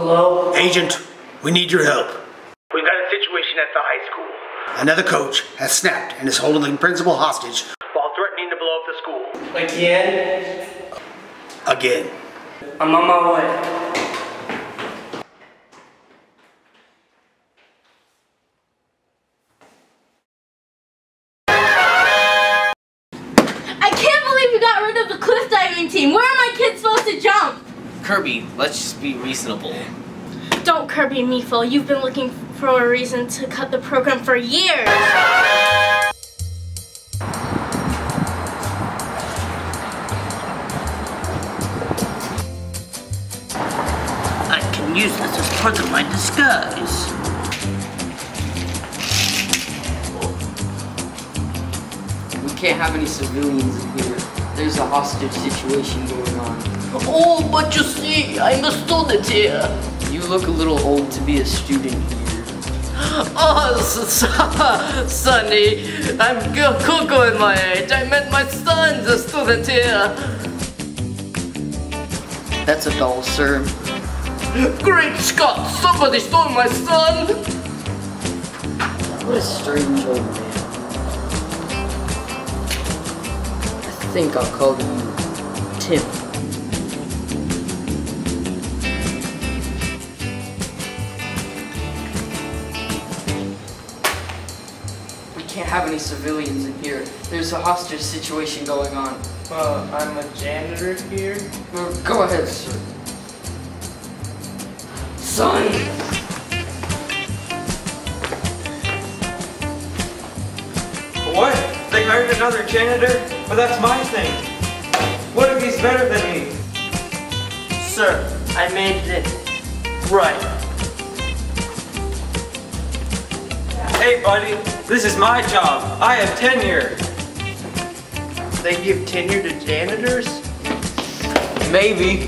Hello? Agent, we need your help. We've got a situation at the high school. Another coach has snapped and is holding the principal hostage While threatening to blow up the school. Again? again. I'm on my way. Kirby, let's just be reasonable. Don't Kirby me, Phil. You've been looking for a reason to cut the program for years. I can use this as part of my disguise. We can't have any civilians in here. There's a hostage situation going on. Oh, but you see, I'm a student here. You look a little old to be a student here. Oh, Sonny, I'm cuckoo in my age. I meant my son's a student here. That's a doll, sir. Great Scott, somebody stole my son. What a strange old man. I think I'll call you Tim. Have any civilians in here. There's a hostage situation going on. Well, I'm a janitor here. Uh, Go ahead, sir. Son! What? They hired another janitor? But that's my thing. What if he's better than me? Sir, I made it right. Hey, buddy, this is my job. I have tenure. They give tenure to janitors? Maybe.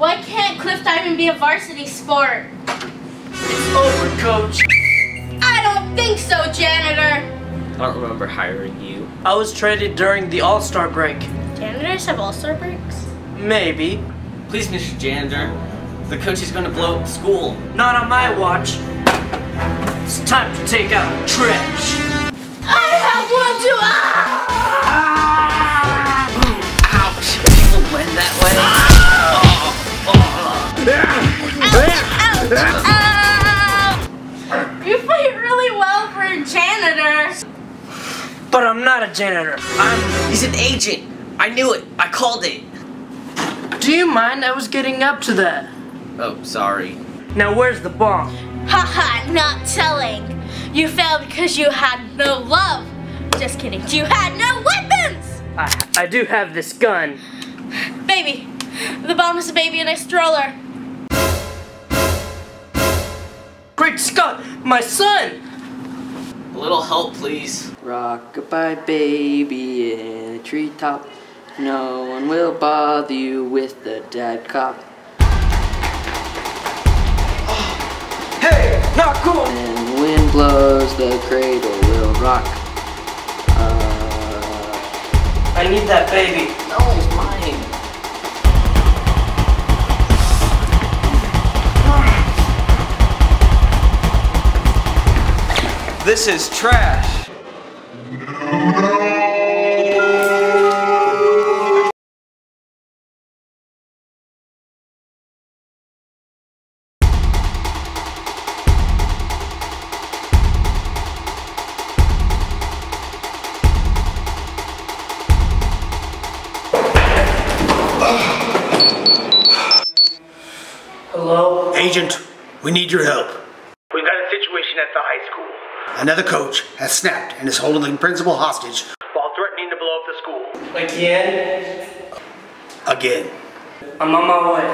Why can't cliff diving be a varsity sport? It's over, coach. I don't think so, janitor. I don't remember hiring you. I was traded during the All-Star break. Janitors have all-star breaks? Maybe. Please, Mr. Janitor. The coach is going to blow up the school. Not on my watch. It's time to take out the trash. I have one too. Ah! Ow! You fight really well for a janitor. But I'm not a janitor. I'm. He's an agent. I knew it. I called it. Do you mind? I was getting up to that. Oh, sorry. Now where's the bomb? Haha, not telling. You failed because you had no love. Just kidding. You had no weapons. I I do have this gun. Baby, the bomb is a baby in a stroller. Great Scott, my son! A little help, please. Rock-a-bye baby in a treetop. No one will bother you with the dad cop. Hey, not cool! When the wind blows, the cradle will rock. Uh, I need that baby. no, This is trash. Hello? Agent, we need your help. We've got a situation at the high school. Another coach has snapped and is holding the principal hostage while threatening to blow up the school. Again? Again. I'm on my way.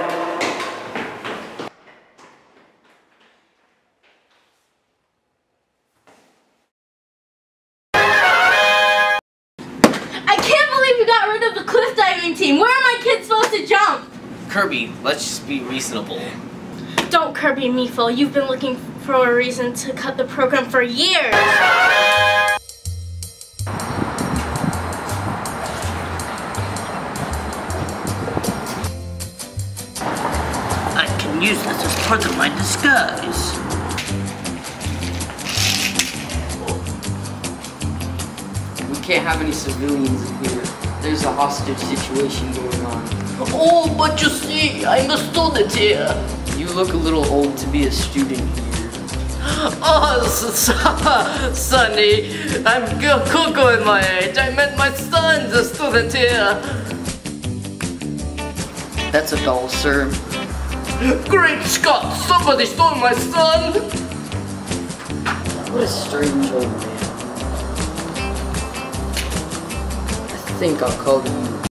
I can't believe you got rid of the cliff diving team. Where are my kids supposed to jump? Kirby, let's just be reasonable. Don't Kirby me, Phil. You've been looking for a reason to cut the program for years. I can use this as part of my disguise. We can't have any civilians in here. There's a hostage situation going on. Oh, but you see, I'm a student here. You look a little old to be a student here. Oh, Sonny, I'm Coco in my age. I met my son's a student here. That's a doll, sir. Great Scott, somebody stole my son. What a strange old man. I think I'll call the